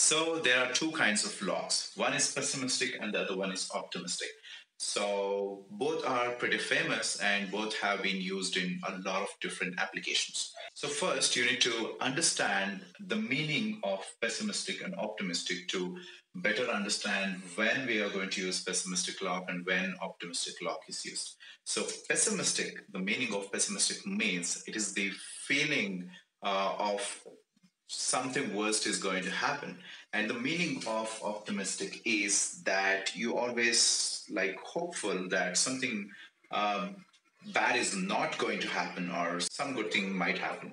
So there are two kinds of locks. One is pessimistic and the other one is optimistic. So both are pretty famous and both have been used in a lot of different applications. So first you need to understand the meaning of pessimistic and optimistic to better understand when we are going to use pessimistic lock and when optimistic lock is used. So pessimistic, the meaning of pessimistic means it is the feeling uh, of something worst is going to happen. And the meaning of optimistic is that you always like hopeful that something um, bad is not going to happen or some good thing might happen.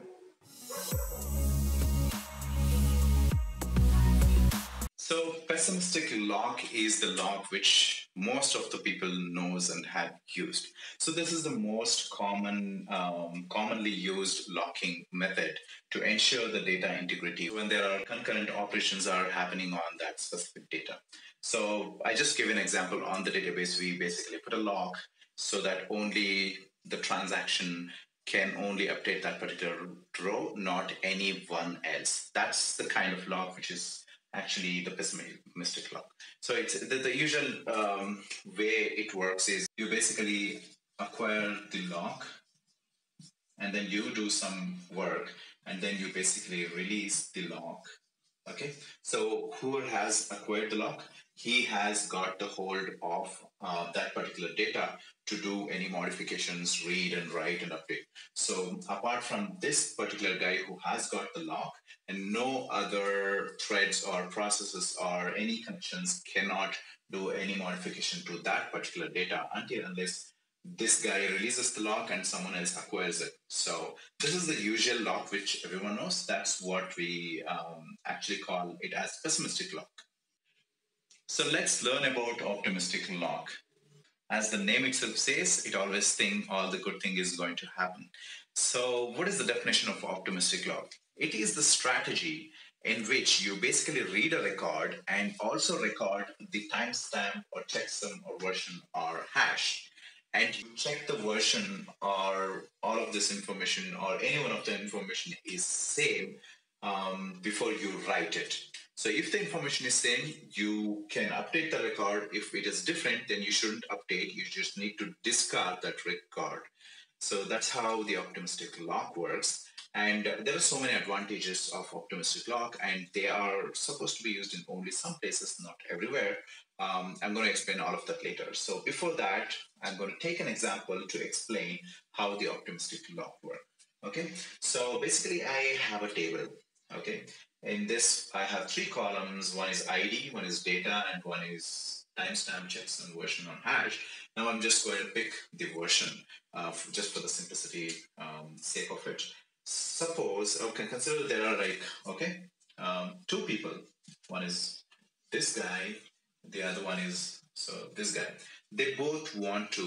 So pessimistic lock is the lock which most of the people knows and have used. So this is the most common, um, commonly used locking method to ensure the data integrity when there are concurrent operations are happening on that specific data. So I just give an example on the database. We basically put a lock so that only the transaction can only update that particular row, not anyone else. That's the kind of lock which is actually the pessimistic lock. So it's the, the usual um, way it works is you basically acquire the lock and then you do some work and then you basically release the lock. Okay, so who has acquired the lock? He has got the hold of uh, that particular data to do any modifications, read and write and update. So apart from this particular guy who has got the lock and no other threads or processes or any connections cannot do any modification to that particular data until unless this guy releases the lock and someone else acquires it. So this is the usual lock which everyone knows. That's what we um, actually call it as pessimistic lock. So let's learn about optimistic lock. As the name itself says, it always think all the good thing is going to happen. So what is the definition of optimistic lock? It is the strategy in which you basically read a record and also record the timestamp or checksum or version or hash and you check the version or all of this information or any one of the information is same um, before you write it. So if the information is same, you can update the record. If it is different, then you shouldn't update. You just need to discard that record. So that's how the optimistic lock works. And there are so many advantages of optimistic lock, and they are supposed to be used in only some places, not everywhere. Um, I'm going to explain all of that later. So before that, I'm going to take an example to explain how the optimistic lock works. Okay, so basically I have a table. Okay, in this I have three columns. One is ID, one is data, and one is timestamp checksum version on hash. Now I'm just going to pick the version uh, just for the simplicity um, sake of it. Suppose, okay, consider there are like, okay, um, two people. One is this guy the other one is so this guy. They both want to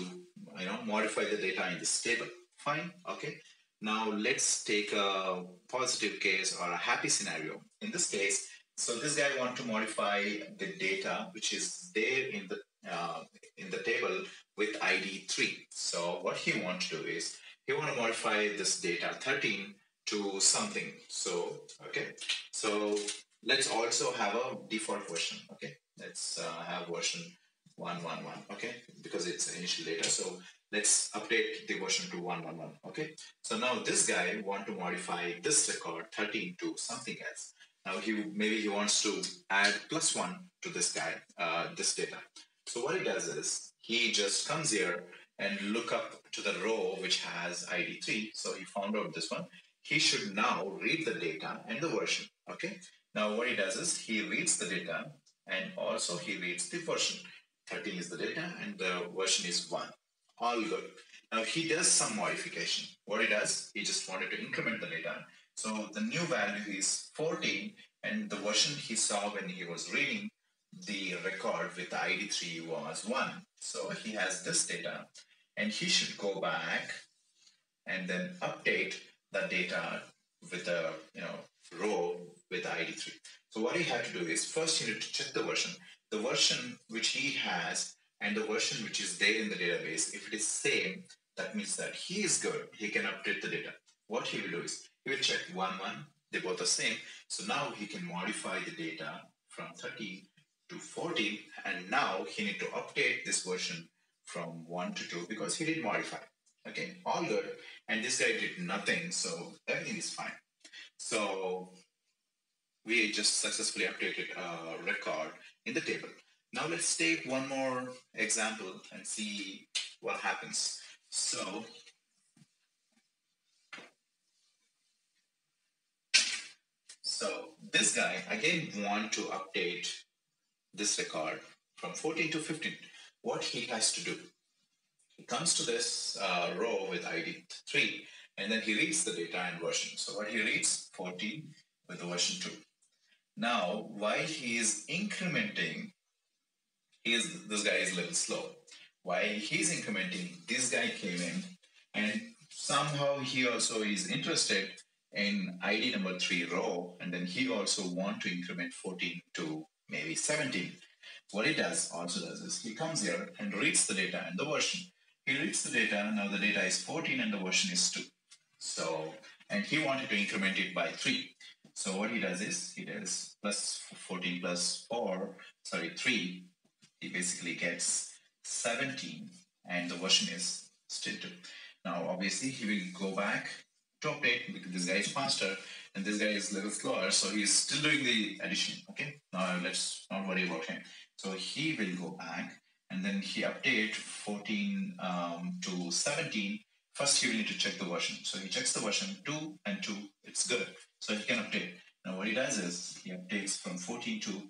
you know modify the data in this table. Fine, okay. Now let's take a positive case or a happy scenario. In this case, so this guy want to modify the data which is there in the uh, in the table with ID three. So what he want to do is he want to modify this data 13 to something. So okay, so let's also have a default version. Okay, let's uh, have version 111 okay because it's initial data so let's update the version to 111 okay so now this guy want to modify this record 13 to something else now he maybe he wants to add plus one to this guy uh, this data so what he does is he just comes here and look up to the row which has id 3 so he found out this one he should now read the data and the version okay now what he does is he reads the data and also he reads the version. 13 is the data and the version is 1. All good. Now he does some modification. What he does, he just wanted to increment the data. So the new value is 14 and the version he saw when he was reading the record with ID3 was 1. So he has this data and he should go back and then update the data with a you know row with ID3. So what he had to do is first he needed to check the version. The version which he has and the version which is there in the database, if it is same, that means that he is good. He can update the data. What he will do is he will check 1, 1, They both are same. So now he can modify the data from 13 to 14, and now he need to update this version from 1 to 2 because he did modify. Okay, all good. And this guy did nothing, so everything is fine. So we just successfully updated a record in the table. Now let's take one more example and see what happens. So So this guy again want to update this record from 14 to 15. What he has to do, he comes to this uh, row with ID 3 and then he reads the data and version. So what he reads 14 with the version 2. Now while he is incrementing, he is, this guy is a little slow. While he's incrementing, this guy came in and somehow he also is interested in ID number 3 row and then he also want to increment 14 to maybe 17. What he does also does is he comes here and reads the data and the version. He reads the data, now the data is 14 and the version is 2. So, and he wanted to increment it by 3. So what he does is, he does plus 14 plus 4, sorry, 3. He basically gets 17 and the version is still 2. Now, obviously, he will go back to update because this guy is faster and this guy is a little slower. So he's still doing the addition. Okay. Now let's not worry about him. So he will go back and then he update 14 um, to 17. First, he will need to check the version. So he checks the version 2 and 2. It's good. So he can update. Now what he does is he updates from 14 to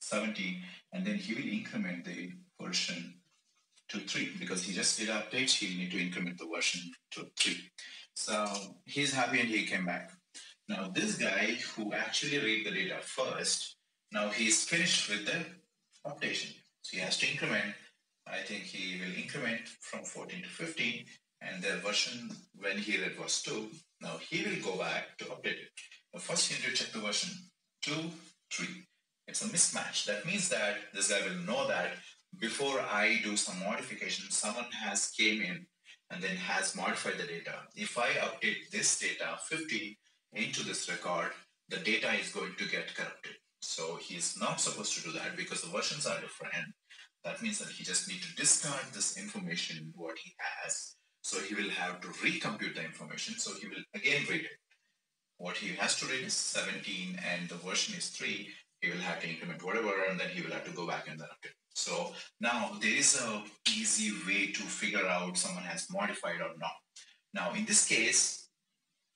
17 and then he will increment the version to 3 because he just did updates. He'll need to increment the version to 3. So he's happy and he came back. Now this guy who actually read the data first, now he's finished with the updation. So he has to increment. I think he will increment from 14 to 15 and the version when he read was 2. Now he will go back to update it. But first you need to check the version 2, 3. It's a mismatch. That means that this guy will know that before I do some modification, someone has came in and then has modified the data. If I update this data 50 into this record, the data is going to get corrupted. So he's not supposed to do that because the versions are different. That means that he just need to discard this information what he has. So he will have to recompute the information. So he will again read it. What he has to read is 17 and the version is 3. He will have to increment whatever and then he will have to go back and then update. So now there is a easy way to figure out someone has modified or not. Now in this case,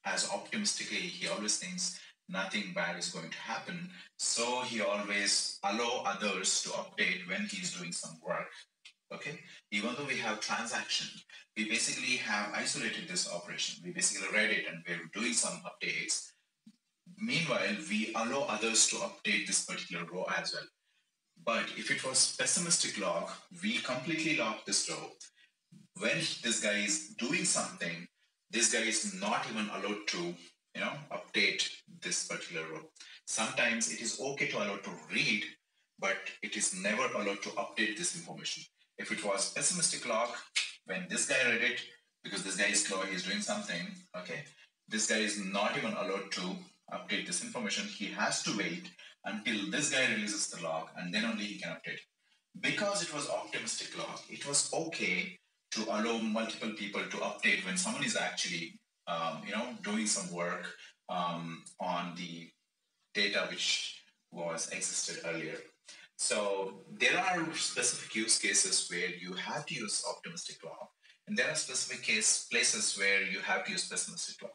as optimistically, he always thinks nothing bad is going to happen. So he always allow others to update when he's doing some work. Okay, even though we have transaction, we basically have isolated this operation. We basically read it and we're doing some updates. Meanwhile, we allow others to update this particular row as well. But if it was pessimistic lock, we completely lock this row. When this guy is doing something, this guy is not even allowed to, you know, update this particular row. Sometimes it is okay to allow to read, but it is never allowed to update this information. If it was pessimistic lock, when this guy read it, because this guy is slow, he's doing something, okay, this guy is not even allowed to update this information. He has to wait until this guy releases the lock and then only he can update. Because it was optimistic lock, it was okay to allow multiple people to update when someone is actually, um, you know, doing some work um, on the data which was existed earlier. So there are specific use cases where you have to use optimistic lock, and there are specific case places where you have to use pessimistic lock.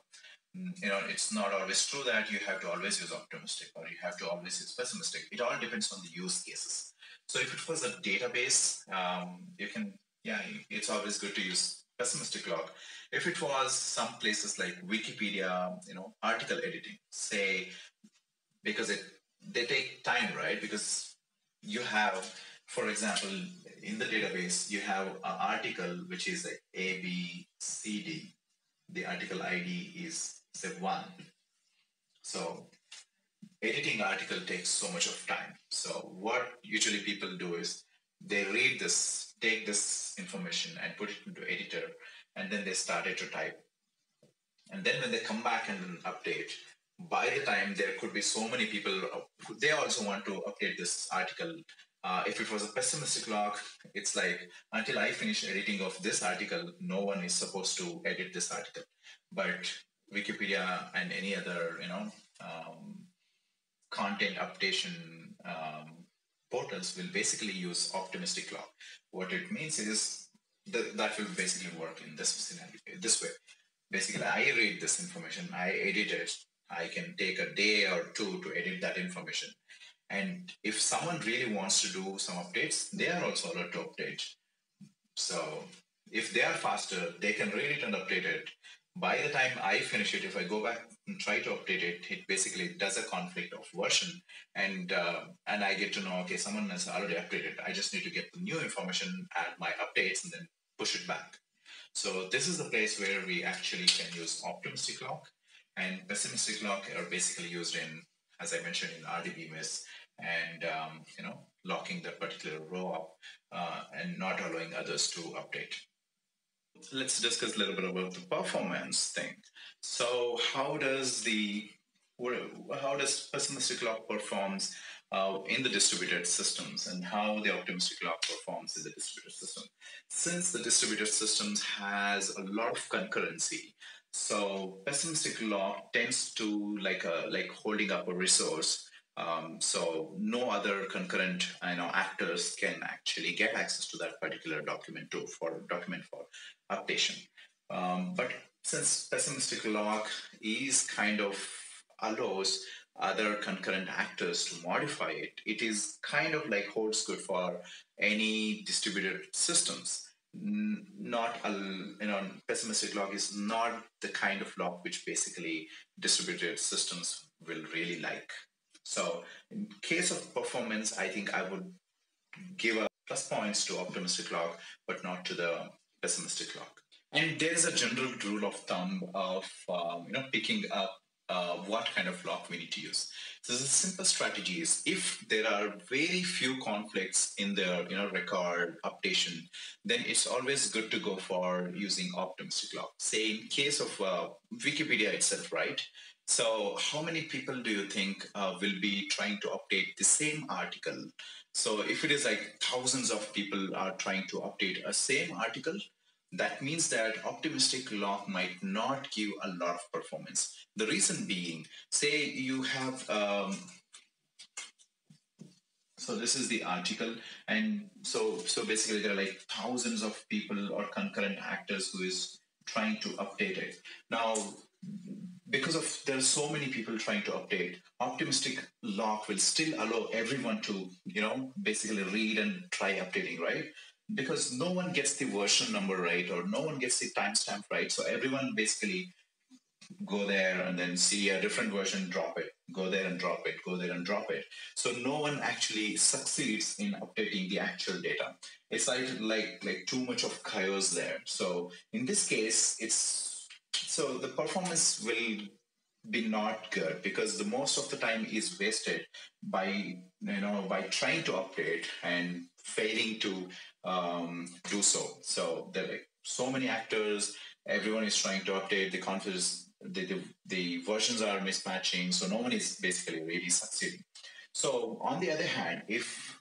Mm, you know, it's not always true that you have to always use optimistic or you have to always use pessimistic. It all depends on the use cases. So if it was a database, um, you can yeah, it's always good to use pessimistic lock. If it was some places like Wikipedia, you know, article editing, say, because it they take time, right? Because you have, for example, in the database, you have an article which is like A, B, C, D. The article ID is say one. So editing article takes so much of time. So what usually people do is they read this take this information and put it into editor and then they started to type and then when they come back and update by the time there could be so many people, they also want to update this article. Uh, if it was a pessimistic lock, it's like until I finish editing of this article, no one is supposed to edit this article. But Wikipedia and any other, you know, um, content updation um, portals will basically use optimistic lock. What it means is that that will basically work in this scenario, this way. Basically, I read this information, I edit it, I can take a day or two to edit that information. And if someone really wants to do some updates, they are also allowed to update. So if they are faster, they can read it and update it. By the time I finish it, if I go back and try to update it, it basically does a conflict of version, and uh, and I get to know okay, someone has already updated. I just need to get the new information, add my updates, and then push it back. So this is the place where we actually can use optimistic lock and pessimistic lock are basically used in, as I mentioned, in RDBMS and um, you know locking that particular row up uh, and not allowing others to update. Let's discuss a little bit about the performance thing. So how does the how does pessimistic lock performs uh, in the distributed systems and how the optimistic lock performs in the distributed system? Since the distributed systems has a lot of concurrency, so pessimistic lock tends to like a like holding up a resource. Um, so no other concurrent you know actors can actually get access to that particular document to for document for updation. Um, but since pessimistic lock is kind of allows other concurrent actors to modify it, it is kind of like holds good for any distributed systems not a you know pessimistic lock is not the kind of lock which basically distributed systems will really like so in case of performance i think i would give a plus points to optimistic lock but not to the pessimistic lock and there is a general rule of thumb of um, you know picking up uh, what kind of lock we need to use. So the simple strategy is if there are very few conflicts in the you know record updation, then it's always good to go for using optimistic lock. Say in case of uh, Wikipedia itself, right? So how many people do you think uh, will be trying to update the same article? So if it is like thousands of people are trying to update a same article, that means that optimistic lock might not give a lot of performance. The reason being, say you have, um, so this is the article, and so so basically there are like thousands of people or concurrent actors who is trying to update it. Now, because of there are so many people trying to update, optimistic lock will still allow everyone to you know basically read and try updating, right? because no one gets the version number right or no one gets the timestamp right. So everyone basically go there and then see a different version, drop it, go there and drop it, go there and drop it. So no one actually succeeds in updating the actual data. It's like like like too much of chaos there. So in this case, it's so the performance will be not good because the most of the time is wasted by you know by trying to update and failing to um, do so. So there are so many actors. Everyone is trying to update the confidence. The, the, the versions are mismatching, so no one is basically really succeeding. So on the other hand, if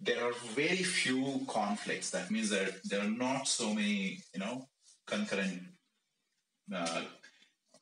there are very few conflicts, that means that there are not so many, you know, concurrent uh,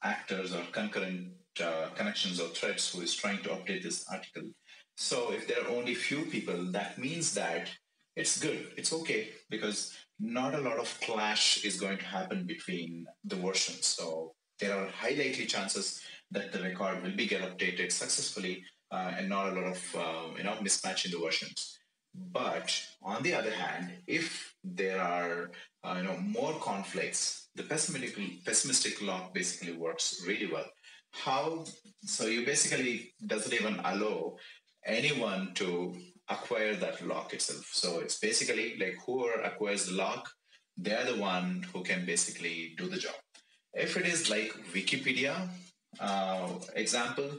actors or concurrent uh, connections or threads who is trying to update this article. So if there are only few people, that means that it's good. It's okay because not a lot of clash is going to happen between the versions. So there are high likely chances that the record will be get updated successfully uh, and not a lot of uh, you know mismatch in the versions. But on the other hand, if there are uh, you know more conflicts, the pessimistic pessimistic lock basically works really well. How so? You basically doesn't even allow anyone to acquire that lock itself. So it's basically like whoever acquires the lock, they're the one who can basically do the job. If it is like Wikipedia, uh, example,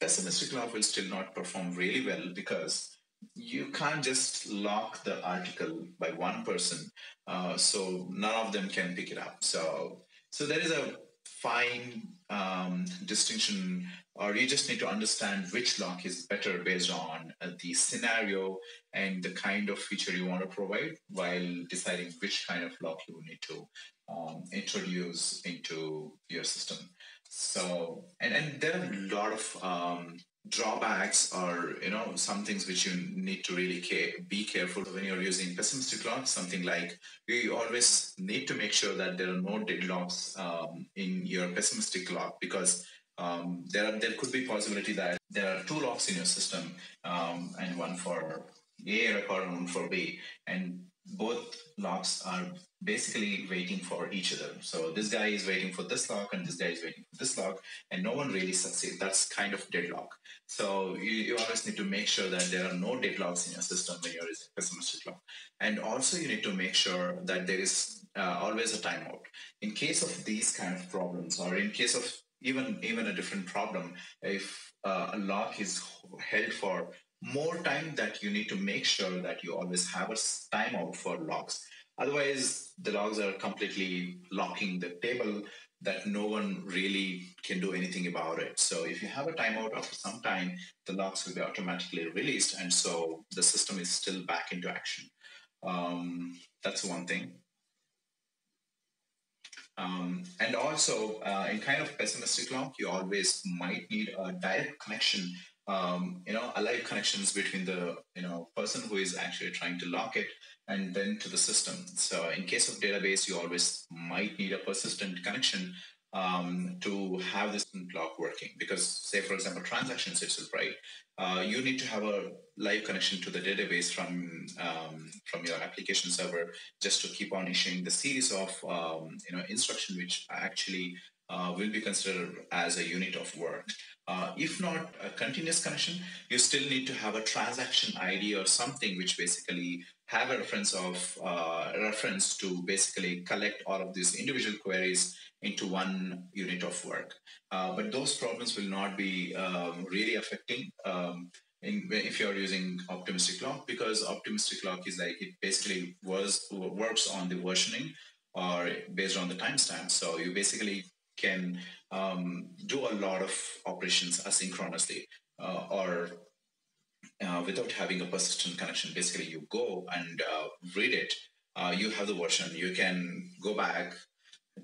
pessimistic lock will still not perform really well because you can't just lock the article by one person, uh, so none of them can pick it up. So, so there is a fine um, distinction or you just need to understand which lock is better based on uh, the scenario and the kind of feature you want to provide while deciding which kind of lock you need to um, introduce into your system. So, and, and there are a lot of um, drawbacks are you know some things which you need to really care, be careful when you're using pessimistic locks something like you always need to make sure that there are no deadlocks um, in your pessimistic lock because um, there are, there could be possibility that there are two locks in your system um, and one for a record and one for b. And both locks are basically waiting for each other. So this guy is waiting for this lock and this guy is waiting for this lock and no one really succeeds. That's kind of deadlock. So you, you always need to make sure that there are no deadlocks in your system when you're using pessimistic lock. And also you need to make sure that there is uh, always a timeout. In case of these kind of problems or in case of even even a different problem, if uh, a lock is held for more time that you need to make sure that you always have a timeout for locks. Otherwise, the locks are completely locking the table that no one really can do anything about it. So if you have a timeout after some time, the locks will be automatically released, and so the system is still back into action. Um, that's one thing. Um, and also, uh, in kind of pessimistic lock, you always might need a direct connection um, you know, alive connections between the you know person who is actually trying to lock it and then to the system. So in case of database, you always might need a persistent connection um, to have this lock working. Because say, for example, transactions itself, right? Uh, you need to have a live connection to the database from um, from your application server just to keep on issuing the series of um, you know instruction which actually uh, will be considered as a unit of work. Uh, if not a continuous connection, you still need to have a transaction ID or something which basically have a reference of uh, reference to basically collect all of these individual queries into one unit of work. Uh, but those problems will not be um, really affecting um, in, if you're using optimistic lock because optimistic lock is like it basically was works on the versioning or based on the timestamp. So you basically can um, do a lot of operations asynchronously uh, or uh, without having a persistent connection. Basically, you go and uh, read it. Uh, you have the version. You can go back,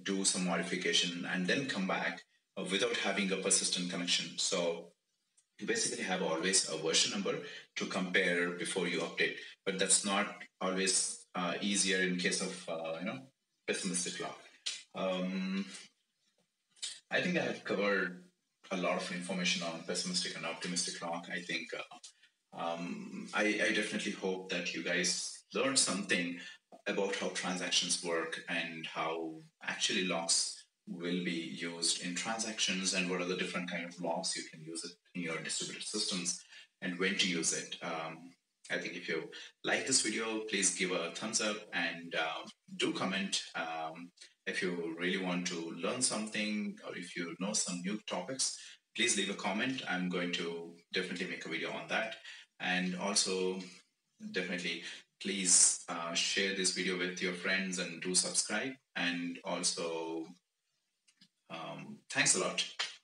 do some modification, and then come back uh, without having a persistent connection. So you basically have always a version number to compare before you update. But that's not always uh, easier in case of you know pessimistic lock. Um, I think I have covered a lot of information on pessimistic and optimistic lock. I think uh, um, I, I, definitely hope that you guys learned something about how transactions work and how actually locks will be used in transactions and what are the different kind of locks you can use it in your distributed systems and when to use it. Um, I think if you like this video, please give a thumbs up and uh, do comment. Um, if you really want to learn something or if you know some new topics, please leave a comment. I'm going to definitely make a video on that. And also, definitely, please uh, share this video with your friends and do subscribe. And also, um, thanks a lot.